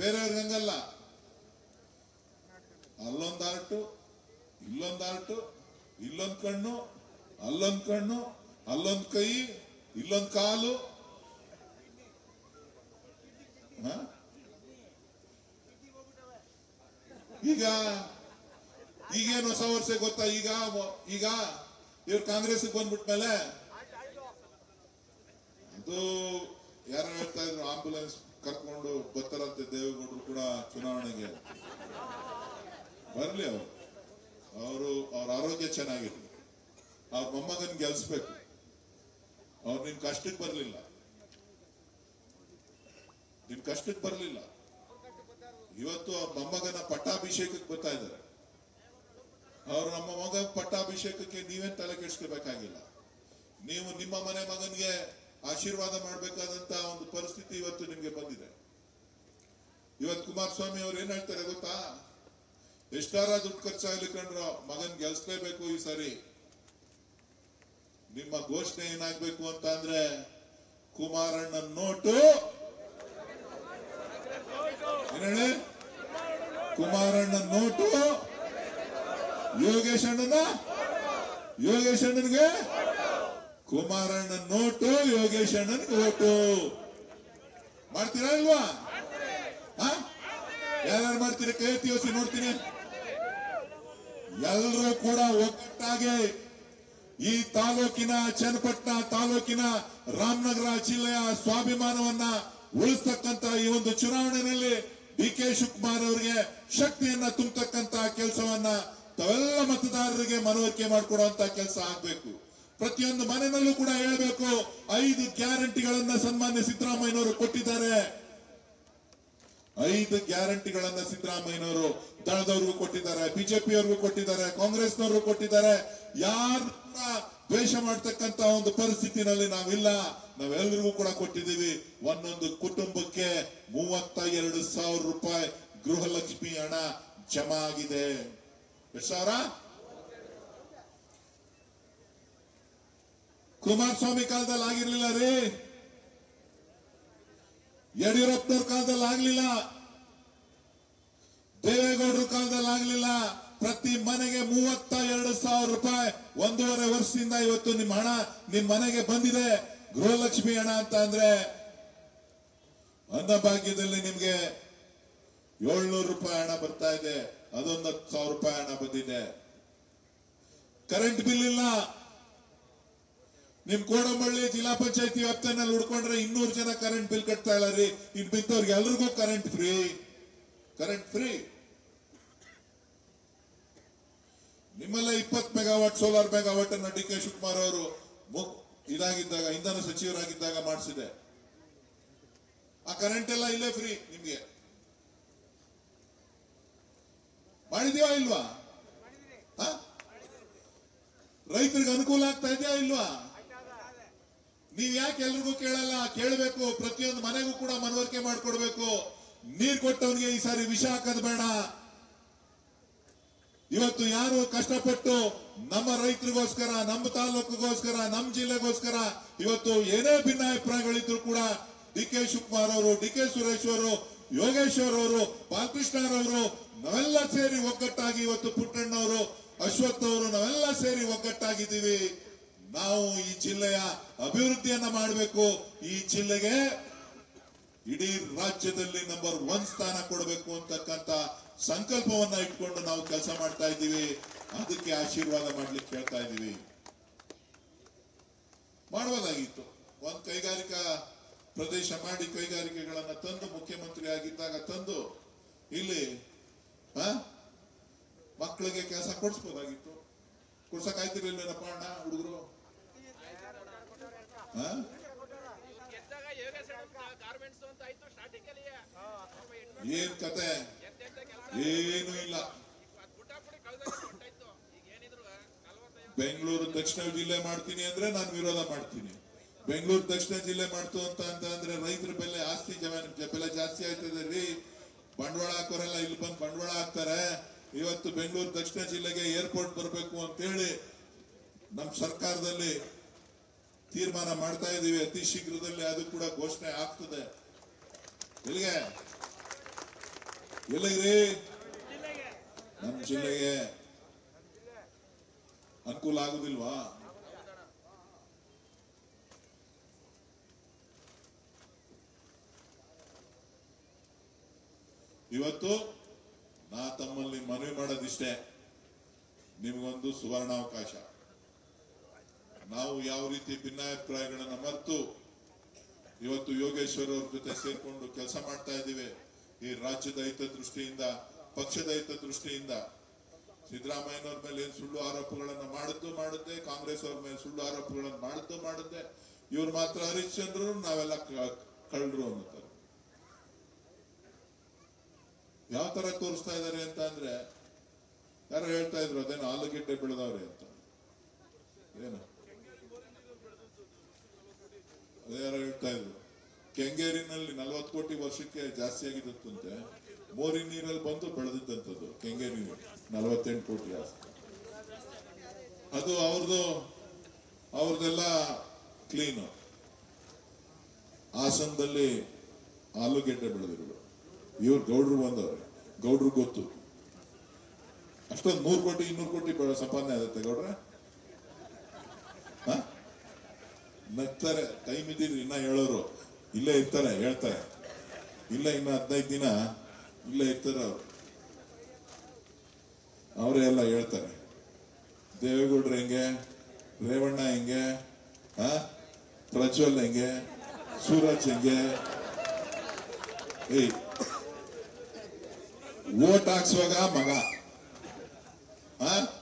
ಬೇರೆಯವ್ರಿಗೆ ಹಂಗಲ್ಲ ಅಲ್ಲೊಂದು ಆರ್ಟು ಇಲ್ಲೊಂದು ಆರ್ಟು ಇಲ್ಲೊಂದು ಕಣ್ಣು, ಅಲ್ಲೊಂದು ಕಣ್ಣು, ಅಲ್ಲೊಂದು ಕೈ, ಇಲ್ಲೊಂದು ಕಾಲು? ಈಗ, ಈಗೇನು ಹೊಸ ವರ್ಷ ಗೊತ್ತಾ? ಈಗ ಈಗ ಇವ್ರು ಕಾಂಗ್ರೆಸ್ ಬಂದ್ಬಿಟ್ಮೇಲೆ ಅದು ಯಾರು ಹೇಳ್ತಾ ಇದ್ರು, ಆಂಬುಲೆನ್ಸ್ ದೇವೇಗೌಡರು ಕೂಡ ಚುನಾವಣೆಗೆ ಬರಲಿ ಅವರು. ಅವರು ಅವ್ರ ಆರೋಗ್ಯ ಚೆನ್ನಾಗಿರ್ಲಿ ಅವ್ರ ಮೊಮ್ಮಗನ್ ಗೆಲ್ಸ್ಬೇಕು. ಅವ್ರು ನಿನ್ ಕಷ್ಟಕ್ಕೆ ಬರಲಿಲ್ಲ. ನಿನ್ ಕಷ್ಟಕ್ಕೆ ಬರಲಿಲ್ಲ. ಇವತ್ತು ಅವ್ರ ಮೊಮ್ಮಗನ ಪಟ್ಟಾಭಿಷೇಕಕ್ಕೆ ಬರ್ತಾ ಇದ್ದಾರೆ. ಅವ್ರು ನಮ್ಮ ಮಗ ಪಟ್ಟಾಭಿಷೇಕಕ್ಕೆ ನೀವೇನ್ ತಲೆ ಕೆಡಿಸ್ಕೋಬೇಕಾಗಿಲ್ಲ. ನೀವು ನಿಮ್ಮ ಮನೆ ಮಗನಿಗೆ ಆಶೀರ್ವಾದ ಮಾಡಬೇಕಾದಂತ ಒಂದು ಪರಿಸ್ಥಿತಿ ಇವತ್ತು ನಿಮ್ಗೆ ಬಂದಿದೆ. ಇವತ್ತು ಕುಮಾರಸ್ವಾಮಿ ಅವ್ರು ಏನ್ ಹೇಳ್ತಾರೆ ಗೊತ್ತಾ? ಎಷ್ಟಾರ ದುಡ್ಡು ಖರ್ಚಾಗ್ಲಿ ಕಂಡ್ರು ಮಗನ್ ಗೆಲ್ಸ್ಲೇಬೇಕು ಈ ಸಾರಿ. ನಿಮ್ಮ ಘೋಷಣೆ ಏನಾಗ್ಬೇಕು ಅಂತ ಅಂದ್ರೆ ಕುಮಾರಣ್ಣನ್ ನೋಟು. ಹೇಳಿ? ಕುಮಾರಣ್ಣನ್ ನೋಟು. ಯೋಗೇಶ್ ಅಣ್ಣನ? ಯೋಗೇಶ್ ಅಣ್ಣನ್ಗೆ? ಕುಮಾರಣ್ಣನ್ ನೋಟು, ಯೋಗೇಶ್ ಅಣ್ಣನ್ಗೆ ಓಟು. ಮಾಡ್ತೀರಾ ಇಲ್ವಾ? ಯಾರ್ಯಾರು ಮಾಡ್ತೀರಿ? ಕೈ ಯೋಸಿ ನೋಡ್ತೀನಿ. ಎಲ್ಲರೂ ಕೂಡ ಒಟ್ಟಾಗಿ ಈ ತಾಲೂಕಿನ ಚನ್ನಪಟ್ಟಣ ತಾಲೂಕಿನ ರಾಮನಗರ ಜಿಲ್ಲೆಯ ಸ್ವಾಭಿಮಾನವನ್ನ ಉಳಿಸ್ತಕ್ಕಂತ ಈ ಒಂದು ಚುನಾವಣೆಯಲ್ಲಿ ಡಿ ಕೆ ಶಿವಕುಮಾರ್ ಅವರಿಗೆ ಶಕ್ತಿಯನ್ನ ತುಂಬತಕ್ಕಂತ ಕೆಲಸವನ್ನ ತಾವೆಲ್ಲ ಮತದಾರರಿಗೆ ಮನವರಿಕೆ ಮಾಡಿಕೊಡುವಂತ ಕೆಲಸ ಆಗ್ಬೇಕು. ಪ್ರತಿಯೊಂದು ಮನೆಯಲ್ಲೂ ಕೂಡ ಹೇಳ್ಬೇಕು, ಐದು ಗ್ಯಾರಂಟಿಗಳನ್ನ ಸನ್ಮಾನ್ಯ ಸಿದ್ದರಾಮಯ್ಯನವರು ಕೊಟ್ಟಿದ್ದಾರೆ. ಐದು ಗ್ಯಾರಂಟಿಗಳನ್ನ ಸಿದ್ದರಾಮಯ್ಯನವರು ದಳದವ್ರಿಗೂ ಕೊಟ್ಟಿದ್ದಾರೆ, ಬಿಜೆಪಿಯವ್ರಿಗೂ ಕೊಟ್ಟಿದ್ದಾರೆ, ಕಾಂಗ್ರೆಸ್ನವ್ರಿಗೂ ಕೊಟ್ಟಿದ್ದಾರೆ. ಯಾರನ್ನ ದ್ವೇಷ ಮಾಡ್ತಕ್ಕಂತ ಒಂದು ಪರಿಸ್ಥಿತಿನಲ್ಲಿ ನಾವಿಲ್ಲ ನಾವೆಲ್ಲರಿಗೂ ಕೂಡ ಕೊಟ್ಟಿದ್ದೀವಿ. ಒಂದೊಂದು ಕುಟುಂಬಕ್ಕೆ ಮೂವತ್ತ ಎರಡು ಸಾವಿರ ರೂಪಾಯಿ ಗೃಹಲಕ್ಷ್ಮಿ ಹಣ ಜಮಾ ಆಗಿದೆ. ಕುಮಾರಸ್ವಾಮಿ ಕಾಲದಲ್ಲಿ ಆಗಿರ್ಲಿಲ್ಲ ರೀ. ಯಡಿಯೂರಪ್ಪನವ್ರ ಕಾಲದಲ್ಲಿ ಆಗ್ಲಿಲ್ಲ. ದೇವೇಗೌಡರ ಕಾಲದಲ್ಲಿ ಆಗ್ಲಿಲ್ಲ. ಪ್ರತಿ ಮನೆಗೆ ಮೂವತ್ತ ಎರಡು ಸಾವಿರ ರೂಪಾಯಿ ಒಂದೂವರೆ ವರ್ಷದಿಂದ ಇವತ್ತು ನಿಮ್ಮ ಹಣ ನಿಮ್ ಮನೆಗೆ ಬಂದಿದೆ. ಗೃಹಲಕ್ಷ್ಮಿ ಹಣ ಅಂತ ಅಂದ್ರೆ ಅನ್ನಭಾಗ್ಯದಲ್ಲಿ ನಿಮ್ಗೆ ಏಳ್ನೂರು ರೂಪಾಯಿ ಹಣ ಬರ್ತಾ ಇದೆ. ಅದೊಂದು ಹತ್ತು ಸಾವಿರ ರೂಪಾಯಿ ಹಣ ಬಂದಿದೆ. ಕರೆಂಟ್ ಬಿಲ್ ಇಲ್ಲ. ನಿಮ್ ಕೋಡಂಬಳ್ಳಿ ಜಿಲ್ಲಾ ಪಂಚಾಯತಿ ವ್ಯಾಪ್ತಿನಲ್ಲಿ ಹುಡ್ಕೊಂಡ್ರೆ ಇನ್ನೂರು ಜನ ಕರೆಂಟ್ ಬಿಲ್ ಕಟ್ತಾ ಇಲ್ಲ ರೀ. ಇನ್ ಬಿದ್ದವ್ರಿಗೆ ಎಲ್ರಿಗೂ ಕರೆಂಟ್ ಫ್ರೀ ಕರೆಂಟ್ ಫ್ರೀ ನಿಮ್ಮೆಲ್ಲ ಇಪ್ಪತ್ ಮೆಗಾವಾಟ್ ಸೋಲಾರ್ ಮೆಗಾವಾಟ್ ಅನ್ನ ಡಿ ಕೆ ಶಿವಕುಮಾರ್ ಅವರು ಇದಾಗಿದ್ದಾಗ, ಇಂಧನ ಸಚಿವರಾಗಿದ್ದಾಗ ಮಾಡಿಸಿದೆ. ಆ ಕರೆಂಟ್ ಎಲ್ಲ ಇಲ್ಲೇ ಫ್ರೀ ನಿಮ್ಗೆ. ಮಾಡಿದ್ಯಾ ಇಲ್ವಾ? ರೈತರಿಗೆ ಅನುಕೂಲ ಆಗ್ತಾ ಇದೆಯಾ ಇಲ್ವಾ? ನೀವ್ ಯಾಕೆ ಎಲ್ರಿಗೂ ಕೇಳಲ್ಲ? ಕೇಳಬೇಕು. ಪ್ರತಿಯೊಂದು ಮನೆಗೂ ಕೂಡ ಮನವರಿಕೆ ಮಾಡ್ಕೊಡ್ಬೇಕು. ನೀರ್ ಕೊಟ್ಟವನಿಗೆ ಈ ಸಾರಿ ವಿಷ ಹಾಕೋದು ಬೇಡ. ಇವತ್ತು ಯಾರು ಕಷ್ಟಪಟ್ಟು ನಮ್ಮ ರೈತರಿಗೋಸ್ಕರ, ನಮ್ಮ ತಾಲೂಕಿಗೋಸ್ಕರ, ನಮ್ಮ ಜಿಲ್ಲೆಗೋಸ್ಕರ ಇವತ್ತು ಏನೇ ಭಿನ್ನಾಭಿಪ್ರಾಯಗಳಿದ್ರು ಕೂಡ ಡಿ ಕೆ ಶಿವಕುಮಾರ್ ಅವರು, ಡಿ ಕೆ ಸುರೇಶ್ ಅವರು ಯೋಗೇಶ್ವರ್ ಅವರು ಬಾಲಕೃಷ್ಣರವರು ನಾವೆಲ್ಲ ಸೇರಿ ಒಗ್ಗಟ್ಟಾಗಿ ಇವತ್ತು ಪುಟ್ಟಣ್ಣವರು, ಅಶ್ವಥ್ ಅವರು, ನಾವೆಲ್ಲ ಸೇರಿ ಒಗ್ಗಟ್ಟಾಗಿದ್ದೀವಿ. ನಾವು ಈ ಜಿಲ್ಲೆಯ ಅಭಿವೃದ್ಧಿಯನ್ನ ಮಾಡಬೇಕು. ಈ ಜಿಲ್ಲೆಗೆ ಇಡೀ ರಾಜ್ಯದಲ್ಲಿ ನಂಬರ್ ಒನ್ ಸ್ಥಾನ ಕೊಡಬೇಕು ಅಂತಕ್ಕಂತ ಸಂಕಲ್ಪವನ್ನ ಇಟ್ಕೊಂಡು ನಾವು ಕೆಲಸ ಮಾಡ್ತಾ ಇದ್ದೀವಿ. ಅದಕ್ಕೆ ಆಶೀರ್ವಾದ ಮಾಡ್ಲಿಕ್ಕೆ ಹೇಳ್ತಾ ಇದ್ದೀವಿ. ಮಾಡಬಹುದಾಗಿತ್ತು ಒಂದು ಕೈಗಾರಿಕಾ ಪ್ರದೇಶ ಮಾಡಿ ಕೈಗಾರಿಕೆಗಳನ್ನ ತಂದು ಮುಖ್ಯಮಂತ್ರಿ ಆಗಿದ್ದಾಗ ತಂದು ಇಲ್ಲಿ ಮಕ್ಕಳಿಗೆ ಕೆಲಸ ಕೊಡಿಸ್ಬೋದಾಗಿತ್ತು. ಕೊಡ್ಸಕ್ ಆಯ್ತಿರ್ಲಿಲ್ಲ ಅಣ್ಣ, ಹುಡುಗರು? ಏನ್ ಕತೆ? ಏನು ಇಲ್ಲ. ಬೆಂಗಳೂರು ದಕ್ಷಿಣ ಜಿಲ್ಲೆ ಮಾಡ್ತೀನಿ ಅಂದ್ರೆ ನಾನು ವಿರೋಧ ಮಾಡ್ತೀನಿ. ಬೆಂಗಳೂರು ದಕ್ಷಿಣ ಜಿಲ್ಲೆ ಮಾಡ್ತು ಅಂತ ಅಂತ ಅಂದ್ರೆ ರೈತರ ಬೆಲೆ ಆಸ್ತಿ ಬೆಲೆ ಜಾಸ್ತಿ ಆಯ್ತದೆ ರೀ. ಬಂಡವಾಳ ಹಾಕೋರೆಲ್ಲ ಇಲ್ಲಿ ಬಂದು ಬಂಡವಾಳ ಹಾಕ್ತಾರೆ. ಇವತ್ತು ಬೆಂಗಳೂರು ದಕ್ಷಿಣ ಜಿಲ್ಲೆಗೆ ಏರ್ಪೋರ್ಟ್ ಬರಬೇಕು ಅಂತೇಳಿ ನಮ್ಮ ಸರ್ಕಾರದಲ್ಲಿ ತೀರ್ಮಾನ ಮಾಡ್ತಾ ಇದ್ದೀವಿ ಅತಿ ಶೀಘ್ರದಲ್ಲಿ ಅದು ಕೂಡ ಘೋಷಣೆ ಆಗ್ತದೆ. ಇಲ್ಲಿಗೆ ಎಲ್ಲಿಗ್ರಿ ನಮ್ಮ ಜಿಲ್ಲೆಗೆ. ಅನುಕೂಲ ಆಗುದಿಲ್ವಾ? ಇವತ್ತು ನಾ ತಮ್ಮಲ್ಲಿ ಮನವಿ ಮಾಡೋದಿಷ್ಟೇ. ನಿಮಗೊಂದು ಸುವರ್ಣಾವಕಾಶ. ನಾವು ಯಾವ ರೀತಿ ಭಿನ್ನಾಭಿಪ್ರಾಯಗಳನ್ನ ಮರೆತು ಇವತ್ತು ಯೋಗೇಶ್ವರ್ ಅವ್ರ ಜೊತೆ ಸೇರ್ಕೊಂಡು ಕೆಲಸ ಮಾಡ್ತಾ ಇದ್ದೀವಿ, ಈ ರಾಜ್ಯದ ಹಿತದೃಷ್ಟಿಯಿಂದ, ಪಕ್ಷದ ಹಿತದೃಷ್ಟಿಯಿಂದ. ಸಿದ್ದರಾಮಯ್ಯನವ್ರ ಮೇಲೆ ಏನ್ ಸುಳ್ಳು ಆರೋಪಗಳನ್ನ ಮಾಡದ್ದು ಮಾಡುತ್ತೆ, ಕಾಂಗ್ರೆಸ್ ಅವ್ರ ಮೇಲೆ ಸುಳ್ಳು ಆರೋಪಗಳನ್ನ ಮಾಡಿದ್ದು ಮಾಡುತ್ತೆ, ಇವ್ರು ಮಾತ್ರ ಹರಿಶ್ಚಂದ್ರು ನಾವೆಲ್ಲ ಕಳ್ಳರು ಅನ್ನುತ್ತಾರೆ. ಯಾವ ತರ ತೋರಿಸ್ತಾ ಇದ್ದಾರೆ ಅಂತ ಅಂದ್ರೆ, ಯಾರೋ ಹೇಳ್ತಾ ಇದ್ರು, ಅದೇನು ಆಲೂಗೆಡ್ಡೆ ಬೆಳೆದವ್ರೆ ಅಂತ. ಏನು ಅದೇ ಹೇಳ್ತಾ ಇದ್ರು. ಕೆಂಗೇರಿನಲ್ಲಿ ನಲವತ್ತು ಕೋಟಿ ವರ್ಷಕ್ಕೆ ಜಾಸ್ತಿ ಆಗಿದ್ದಂತೆ ಮೋರಿ ನೀರಲ್ಲಿ ಬಂದು ಬೆಳೆದಿದ್ದಂಥದ್ದು ಕೆಂಗೇರಿ ನಲವತ್ತೆಂಟು ಕೋಟಿ ಜಾಸ್ತಿ. ಅದು ಅವ್ರದ್ದು ಅವ್ರದ್ದೆಲ್ಲ ಕ್ಲೀನ್ ಹಾಸನದಲ್ಲಿ ಆಲೂಗೆಡ್ಡೆ ಬೆಳೆದಿರೋದು. ಇವ್ರು ಗೌಡ್ರು ಬಂದವ್ರೆ. ಗೌಡ್ರು ಗೊತ್ತು. ಅಷ್ಟೊಂದು ನೂರು ಕೋಟಿ, ಇನ್ನೂರು ಕೋಟಿ ಸಂಪಾದನೆ ಆಗುತ್ತೆ ಗೌಡ್ರೆ. ಹ? ನಗ್ತಾರೆ ಟೈಮ್ ಇದ್ದೀರಿ ಇನ್ನ ಹೇಳೋರು. ಇಲ್ಲೇ ಇರ್ತಾರೆ, ಹೇಳ್ತಾರೆ. ಇಲ್ಲ ಇನ್ನ ಹದಿನೈದು ದಿನ ಇಲ್ಲೇ ಇರ್ತಾರೆ ಅವ್ರು. ಅವರೇ ಎಲ್ಲ ಹೇಳ್ತಾರೆ. ದೇವೇಗೌಡ್ರು ಹೆಂಗೆ? ರೇವಣ್ಣ ಹೆಂಗೆ? ಹಾ ಪ್ರಜ್ವಲ್ ಹೆಂಗೆ? ಸೂರಜ್ ಹೆಂಗೆ? ಏಯ್. ಓಟ್ ಹಾಕ್ಸುವಾಗ ಮಗ. ಹ